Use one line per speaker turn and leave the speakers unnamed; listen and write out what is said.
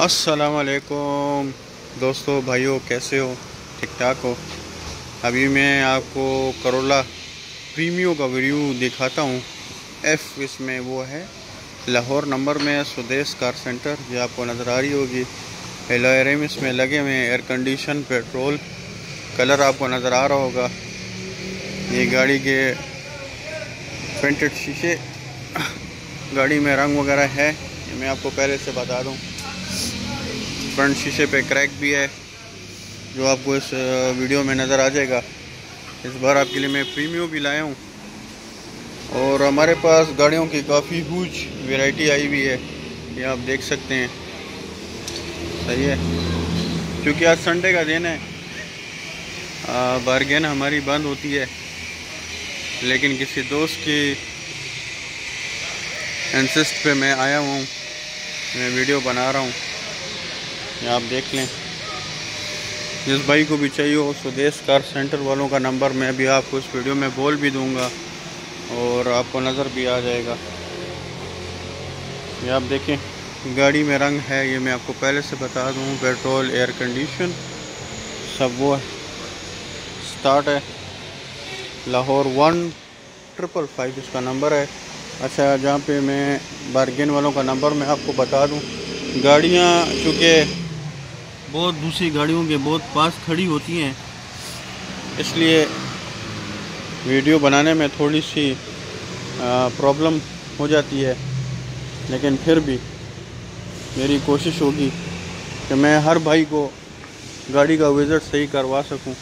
असलकुम दोस्तों, भाइयों, कैसे हो? ठीक ठाक हो? अभी मैं आपको करोला प्रीमियो का रिव्यू दिखाता हूँ। एफ़ इसमें वो है। लाहौर नंबर में स्वदेश कार सेंटर। ये आपको नज़र आ रही होगी। एलोरेम इसमें लगे हुए एयर कंडीशन पेट्रोल कलर आपको नज़र आ रहा होगा। ये गाड़ी के पेंटेड शीशे, गाड़ी में रंग वगैरह है। मैं आपको पहले से बता दूँ। फ्रंट शीशे पे क्रैक भी है, जो आपको इस वीडियो में नज़र आ जाएगा। इस बार आपके लिए मैं प्रीमियो भी लाया हूँ। और हमारे पास गाड़ियों की काफ़ी हुज वैरायटी आई हुई है, ये आप देख सकते हैं। सही है। क्योंकि आज संडे का दिन है। बारगेन हमारी बंद होती है। लेकिन किसी दोस्त की इंसिस्ट पे मैं आया हूँ। मैं वीडियो बना रहा हूँ। आप देख लें। जिस भाई को भी चाहिए हो, स्वदेश कार सेंटर वालों का नंबर मैं भी आपको इस वीडियो में बोल भी दूँगा और आपको नज़र भी आ जाएगा। ये आप देखें, गाड़ी में रंग है, ये मैं आपको पहले से बता दूँ, पेट्रोल एयर कंडीशन सब वो है। स्टार्ट है। लाहौर वन ट्रिपल फाइव इसका नंबर है। अच्छा जहाँ पे मैं बारगेन वालों का नंबर मैं आपको बता दूँ, गाड़ियाँ चूँकि बहुत दूसरी गाड़ियों के बहुत पास खड़ी होती हैं। इसलिए वीडियो बनाने में थोड़ी सी प्रॉब्लम हो जाती है। लेकिन फिर भी मेरी कोशिश होगी कि मैं हर भाई को गाड़ी का विज़िट सही करवा सकूँ।